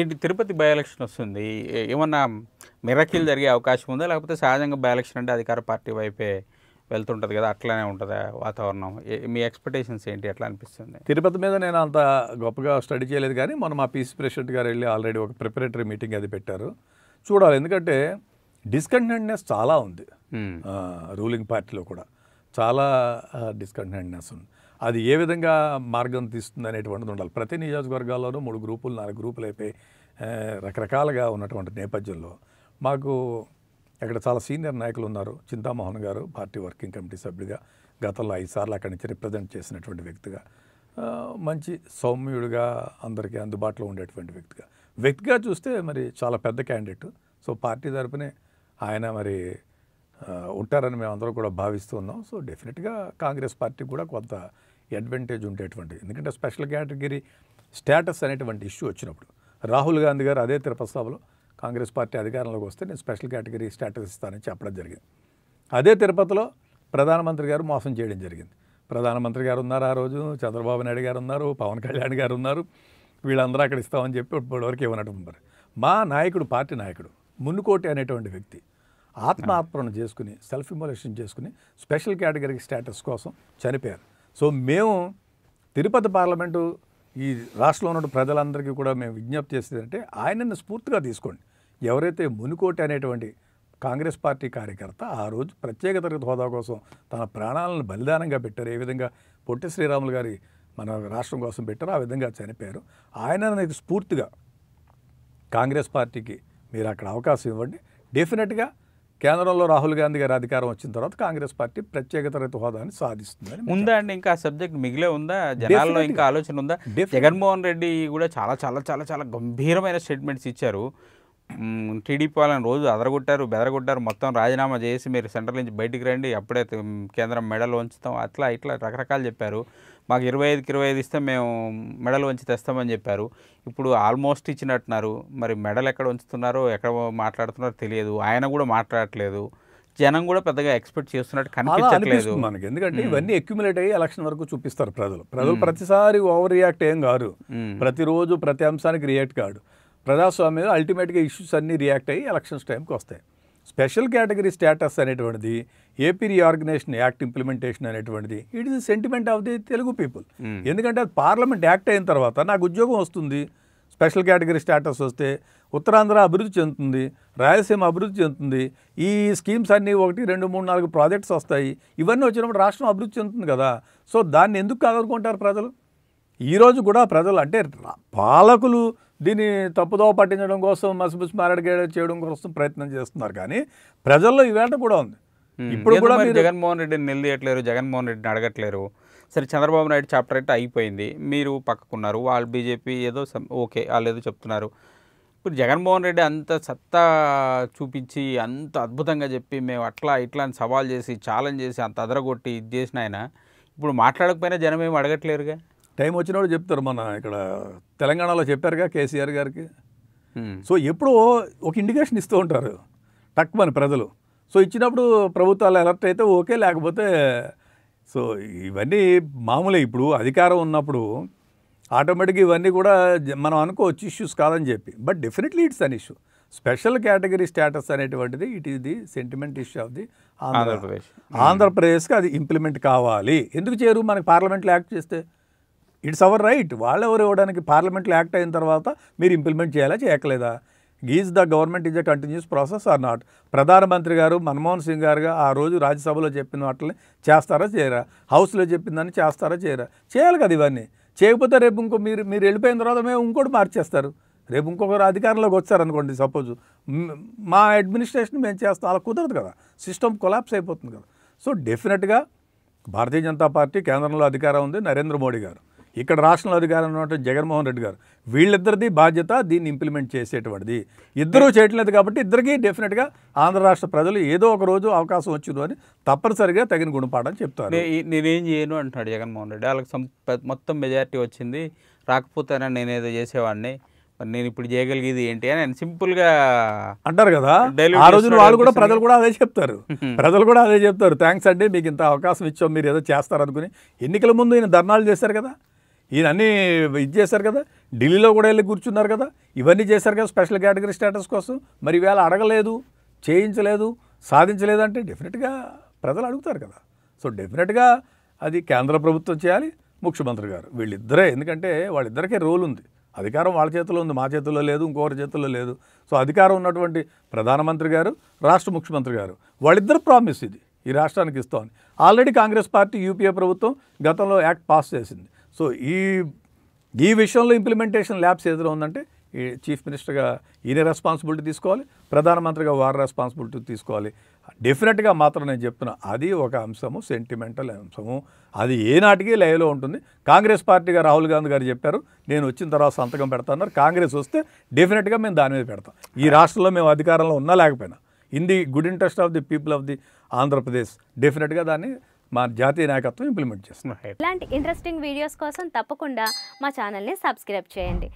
ఏంటి Tirupati by election వస్తుంది. ఏమన్నా మిరకిల్ జరిగే అవకాశం ఉందా? లేకపోతే సహజంగా బై ఎలక్షన్ అంటే అధికార పార్టీ వైపే వెళ్తుంటుంది కదా అట్లానే ఉంటుందా వాతావరణం? మీ ఎక్స్పెక్టేషన్స్ ఏంటి? ఎట్లా అనిపిస్తుంది? తిరుపతి మీద నేను అంత గొప్పగా స్టడీ చేయలేదు కానీ మొన్న మా పీసీ ప్రెసిడెంట్ గారు వెళ్ళి ఆల్రెడీ ఒక ప్రిపరేటరీ మీటింగ్ అది పెట్టారు. చూడాలి ఎందుకంటే డిస్కంటెంట్నెస్ చాలా ఉంది. రూలింగ్ పార్టీలో కూడా చాలా డిస్కంటెంట్నెస్ ఉంది. అది ఏ విధంగా మార్గం తీస్తుంది అనేటువంటిది ఉండాలి. ప్రతి నియోజకవర్గాల్లోనూ మూడు గ్రూపులు నాలుగు గ్రూపులు అయిపోయి రకరకాలుగా ఉన్నటువంటి నేపథ్యంలో మాకు అక్కడ చాలా సీనియర్ నాయకులు ఉన్నారు. చింతామోహన్ గారు పార్టీ వర్కింగ్ కమిటీ సభ్యుడిగా గతంలో ఐదు సార్లు అక్కడి నుంచి రిప్రజెంట్ చేసినటువంటి వ్యక్తిగా మంచి సౌమ్యుడిగా అందరికీ అందుబాటులో ఉండేటువంటి వ్యక్తిగా. వ్యక్తిగా చూస్తే మరి చాలా పెద్ద క్యాండిడేట్. సో పార్టీ తరపునే ఆయన మరి ఉంటారని మేము అందరూ కూడా భావిస్తూ ఉన్నాం. సో డెఫినెట్గా కాంగ్రెస్ పార్టీ కూడా కొంత అడ్వాంటేజ్ ఉండేటువంటి ఎందుకంటే స్పెషల్ కేటగిరీ స్టేటస్ అనేటువంటి ఇష్యూ వచ్చినప్పుడు. రాహుల్ గాంధీ గారు అదే తిరుపతి సభలో కాంగ్రెస్ పార్టీ అధికారంలోకి వస్తే నేను స్పెషల్ కేటగిరీ స్టేటస్ ఇస్తానని చెప్పడం జరిగింది. అదే తిరుపతిలో ప్రధానమంత్రి గారు మోసం చేయడం జరిగింది. ప్రధానమంత్రి గారు ఉన్నారు ఆ రోజు చంద్రబాబు నాయుడు గారు ఉన్నారు పవన్ కళ్యాణ్ గారు ఉన్నారు. వీళ్ళందరూ అక్కడ ఇస్తామని చెప్పి ఇప్పటివరకు ఇవ్వనట్టు మా నాయకుడు పార్టీ నాయకుడు మున్నుకోటి అనేటువంటి వ్యక్తి ఆత్మార్పణ చేసుకుని సెల్ఫ్ ఇమోలేషన్ చేసుకుని స్పెషల్ కేటగిరీ స్టేటస్ కోసం చనిపోయారు. సో మేము తిరుపతి పార్లమెంటు ఈ రాష్ట్రంలో ఉన్న ప్రజలందరికీ కూడా మేము విజ్ఞప్తి చేసేది అంటే ఆయనను స్ఫూర్తిగా తీసుకోండి. ఎవరైతే మునుకోటి అనేటువంటి కాంగ్రెస్ పార్టీ కార్యకర్త ఆ రోజు ప్రత్యేక తరగతి హోదా కోసం తన ప్రాణాలను బలిదానంగా పెట్టారు. ఏ విధంగా పొట్టి శ్రీరాములు గారి మన రాష్ట్రం కోసం పెట్టారో ఆ విధంగా చనిపోయారు. ఆయన స్ఫూర్తిగా కాంగ్రెస్ పార్టీకి మీరు అక్కడ అవకాశం ఇవ్వండి. డెఫినెట్గా కేంద్రంలో రాహుల్ గాంధీ గారి అధికారం వచ్చిన తర్వాత కాంగ్రెస్ పార్టీ ప్రత్యేక తరగతి హోదాని సాధిస్తుందని ఉందా అండి? ఇంకా సబ్జెక్ట్ మిగిలే ఉందా? జనాల్లో ఇంకా ఆలోచన ఉందా. జగన్మోహన్ రెడ్డి కూడా చాలా చాలా చాలా చాలా గంభీరమైన స్టేట్మెంట్స్ ఇచ్చారు. టీడీపీ వాళ్ళని రోజు అదరగొట్టారు బెదరగొట్టారు. మొత్తం రాజీనామా చేసి మీరు సెంట్రల్ నుంచి బయటికి రండి అప్పుడే కేంద్రం మెడల్ వంచుతాం. అట్లా ఇట్లా రకరకాలు చెప్పారు. మాకు ఇరవై ఐదుకి ఇరవై ఐదు ఇస్తే మేము మెడల్ వంచి తెస్తామని చెప్పారు. ఇప్పుడు ఆల్మోస్ట్ ఇచ్చినట్టున్నారు. మరి మెడల్ ఎక్కడ ఉంచుతున్నారో ఎక్కడ మాట్లాడుతున్నారో తెలియదు. ఆయన కూడా మాట్లాడట్లేదు. జనం కూడా పెద్దగా ఎక్స్పెక్ట్ చేస్తున్నట్టు కనిపించట్లేదు. మనకి. ఎందుకంటే ఇవన్నీ అక్యుములేట్ అయ్యి ఎలక్షన్ వరకు చూపిస్తారు ప్రజలు. ప్రజలు ప్రతిసారి ఓవర్ రియాక్ట్ ఏం కాదు. ప్రతిరోజు ప్రతి అంశానికి రియాక్ట్ కాడు. ప్రజాస్వామ్యం అల్టిమేట్గా ఇష్యూస్ అన్నీ రియాక్ట్ అయ్యి ఎలక్షన్స్ టైంకి వస్తాయి. స్పెషల్ కేటగిరీ స్టేటస్ అనేటువంటిది ఏపీ రీఆర్గనైజేషన్ యాక్ట్ ఇంప్లిమెంటేషన్ అనేటువంటిది it is sentiment of the Telugu people. ఎందుకంటే అది పార్లమెంట్ యాక్ట్ అయిన తర్వాత నాకు ఉద్యోగం వస్తుంది స్పెషల్ కేటగిరీ స్టేటస్ వస్తే ఉత్తరాంధ్ర అభివృద్ధి చెందుతుంది రాయలసీమ అభివృద్ధి చెందుతుంది ఈ స్కీమ్స్ అన్నీ ఒకటి రెండు మూడు నాలుగు ప్రాజెక్ట్స్ వస్తాయి ఇవన్నీ వచ్చినప్పుడు రాష్ట్రం అభివృద్ధి చెందుతుంది కదా. సో దాన్ని ఎందుకు కాదనుకుంటారు ప్రజలు? ఈరోజు కూడా ప్రజలు అంటే పాలకులు దీన్ని తప్పుదోవ పట్టించడం కోసం మసిబుసి మారడిగేడ చేయడం కోసం ప్రయత్నం చేస్తున్నారు కానీ ప్రజల్లో ఈవేళ కూడా ఉంది. ఇప్పుడు కూడా మరి జగన్మోహన్ రెడ్డిని నిలదీయట్లేరు జగన్మోహన్ రెడ్డిని అడగట్లేరు. సరే చంద్రబాబు నాయుడు చాప్టర్ అయితే అయిపోయింది. మీరు పక్కకున్నారు. వాళ్ళు బీజేపీ ఏదో ఓకే వాళ్ళు ఏదో చెప్తున్నారు. ఇప్పుడు జగన్మోహన్ రెడ్డి అంత సత్తా చూపించి అంత అద్భుతంగా చెప్పి మేము అట్లా ఇట్లా అని సవాల్ చేసి ఛాలెంజ్ చేసి అంత అదరగొట్టి ఇది చేసిన ఆయన ఇప్పుడు మాట్లాడకపోయినా జనం ఏమి అడగట్లేరుగా? టైం వచ్చినప్పుడు చెప్తారు మన ఇక్కడ తెలంగాణలో చెప్పారుగా కేసీఆర్ గారికి. సో ఎప్పుడో ఒక ఇండికేషన్ ఇస్తూ ఉంటారు తక్కువని ప్రజలు. సో ఇచ్చినప్పుడు ప్రభుత్వాలు అలర్ట్ అయితే ఓకే లేకపోతే సో ఇవన్నీ మామూలే. ఇప్పుడు అధికారం ఉన్నప్పుడు ఆటోమేటిక్గా ఇవన్నీ కూడా మనం అనుకోవచ్చు ఇష్యూస్ కాదని చెప్పి. But definitely it's an issue special category status అనేటువంటిది it is the sentiment issue of the Andhra Pradesh. ఆంధ్రప్రదేశ్కి అది ఇంప్లిమెంట్ కావాలి. ఎందుకు చేయరు? మనకి పార్లమెంట్లో యాక్ట్ చేస్తే ఇట్స్ అవర్ రైట్. వాళ్ళు ఎవరు ఇవ్వడానికి పార్లమెంట్లో యాక్ట్ అయిన తర్వాత మీరు ఇంప్లిమెంట్ చేయాలా చేయట్లేదా is the government is a continuous process or not? ప్రధానమంత్రి గారు మన్మోహన్ సింగ్ గారుగా ఆ రోజు రాజ్యసభలో చెప్పిన వాటిని చేస్తారా చేయరా? హౌస్లో చెప్పిందని చేస్తారా చేయరా? చేయాలి కదా ఇవన్నీ. చేయకపోతే రేపు ఇంకో మీరు మీరు వెళ్ళిపోయిన తర్వాత మేము ఇంకోటి మార్చేస్తారు. రేపు ఇంకొకరు అధికారంలోకి వచ్చారనుకోండి సపోజ్. మా అడ్మినిస్ట్రేషన్ మేము చేస్తాం అలా కుదరదు కదా. సిస్టమ్ కొలాప్స్ అయిపోతుంది కదా. సో డెఫినెట్గా భారతీయ జనతా పార్టీ కేంద్రంలో అధికారం ఉంది నరేంద్ర మోడీ గారు. ఇక్కడ రాష్ట్రంలో అధికారం ఉన్నటువంటి జగన్మోహన్ రెడ్డి గారు వీళ్ళిద్దరిది బాధ్యత దీన్ని ఇంప్లిమెంట్ చేసేటువంటిది. ఇద్దరూ చేయట్లేదు కాబట్టి ఇద్దరికీ డెఫినెట్గా ఆంధ్ర రాష్ట్ర ప్రజలు ఏదో ఒక రోజు అవకాశం వచ్చింది అని తప్పనిసరిగా తగిన గుణపాఠం చెప్తారు. నేనేం చేయను అంటున్నాడు జగన్మోహన్ రెడ్డి. వాళ్ళకి మొత్తం మెజారిటీ వచ్చింది. రాకపోతేనే నేనేదో చేసేవాడిని. మరి నేను ఇప్పుడు చేయగలిగేది ఏంటి అని ఆయన సింపుల్గా అంటారు కదా. ఆ రోజున చేస్తున్నాడు వాళ్ళు కూడా. ప్రజలు కూడా అదే చెప్తారు. ప్రజలు కూడా అదే చెప్తారు. థ్యాంక్స్ అండి మీకు ఇంత అవకాశం ఇచ్చాం మీరు ఏదో చేస్తారనుకుని. ఎన్నికల ముందు ఈయన ధర్నాలు చేశారు కదా. ఈయన అన్నీ ఇది చేశారు కదా. ఢిల్లీలో కూడా వెళ్ళి కూర్చున్నారు కదా. ఇవన్నీ చేశారు కదా స్పెషల్ కేటగిరీ స్టేటస్ కోసం. మరి ఇవాళ అడగలేదు చేయించలేదు సాధించలేదు అంటే డెఫినెట్గా ప్రజలు అడుగుతారు కదా. సో డెఫినెట్గా అది కేంద్ర ప్రభుత్వం చేయాలి ముఖ్యమంత్రి గారు. వీళ్ళిద్దరే ఎందుకంటే వాళ్ళిద్దరికే రోల్ ఉంది. అధికారం వాళ్ళ చేతిలో ఉంది మా చేతిలో లేదు ఇంకొకరి చేతిలో లేదు. సో అధికారం ఉన్నటువంటి ప్రధానమంత్రి గారు రాష్ట్ర ముఖ్యమంత్రి గారు వాళ్ళిద్దరు ప్రామిస్ ఇది. ఈ రాష్ట్రానికి ఇస్తామని. ఆల్రెడీ కాంగ్రెస్ పార్టీ యూపీఏ ప్రభుత్వం గతంలో యాక్ట్ పాస్ చేసింది. సో ఈ ఈ విషయంలో ఇంప్లిమెంటేషన్ ల్యాబ్స్ ఏదైనా ఉందంటే ఈ చీఫ్ మినిస్టర్గా ఈయన రెస్పాన్సిబిలిటీ తీసుకోవాలి ప్రధానమంత్రిగా వారి రెస్పాన్సిబిలిటీ తీసుకోవాలి. డెఫినెట్గా మాత్రం నేను చెప్తున్నా అది ఒక అంశము సెంటిమెంటల్ అంశము. అది ఏనాటికి లయలో ఉంటుంది. కాంగ్రెస్ పార్టీగా రాహుల్ గాంధీ గారు చెప్పారు నేను వచ్చిన తర్వాత సంతకం పెడతాన్నారు కాంగ్రెస్ వస్తే డెఫినెట్గా మేము దాని మీద పెడతాం. ఈ రాష్ట్రంలో మేము అధికారంలో ఉన్నా లేకపోయినా in the good interest of the people of the Andhra Pradesh డెఫినెట్గా దాన్ని మా జాతీయ నాయకత్వం ఇంప్లిమెంట్ చేస్తున్నాం. ఇలాంటి ఇంట్రెస్టింగ్ వీడియోస్ కోసం తప్పకుండా మా ఛానల్ని సబ్స్క్రైబ్ చేయండి.